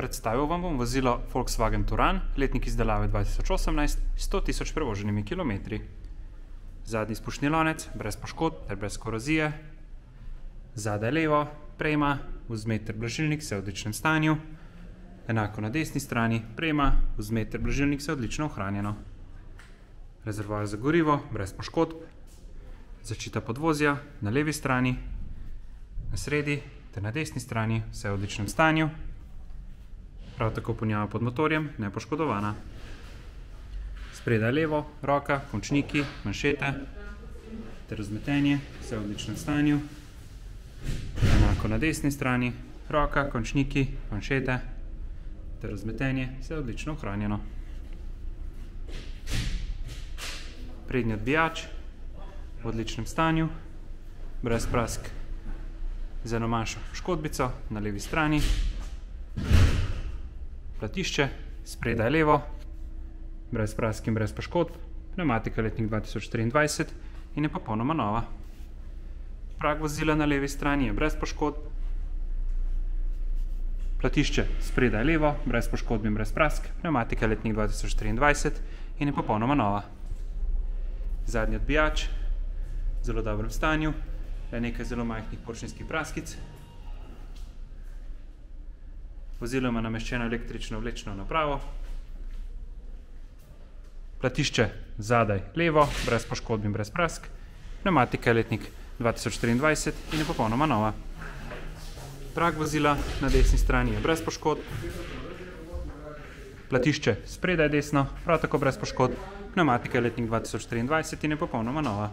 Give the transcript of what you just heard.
Predstavil vam bom vozilo Volkswagen Touran, letnik izdelave 2018, 100 tisoč prevoženimi kilometri. Zadnji spušni lonec, brez poškodb ter brez korozije. Zadaj levo, prejma, vzmet ter blažilnik se v odličnem stanju. Enako na desni strani, prejma, vzmet ter blažilnik se odlično ohranjeno. Rezervoar za gorivo, brez poškodb. Zaščita podvozja na levi strani, na sredi ter na desni strani, vse v odličnem stanju. Prav tako punjava pod motorjem, nepoškodovana. Spredaj levo, roka, končniki, manšete ter vzmetenje, vse v odličnem stanju. Enako na desni strani, roka, končniki, manšete ter vzmetenje, vse odlično ohranjeno. Prednji odbijač v odličnem stanju, brez prask, z eno manjšo poškodbico na levi strani. Platišče, spredaj levo, brez prask in brez poškodb, pnevmatika letnik 2023 in je popolnoma nova. Prag vozila na levi strani je brez poškodb. Platišče, spredaj levo, brez poškodb in brez prask, pnevmatika letnik 2023 in je popolnoma nova. Zadnji odbijač, zelo dobrem stanju, le nekaj zelo majhnih površinskih praskic. Vozilo ima nameščeno električno vlečno napravo. Platišče zadaj levo, brez poškodb in brez prask, pnevmatika letnik 2023 in je popolnoma nova. Prag vozila na desni strani je brez poškodb. Platišče spredaj desno, prav tako brez poškodb, pnevmatika letnik 2023 in je popolnoma nova.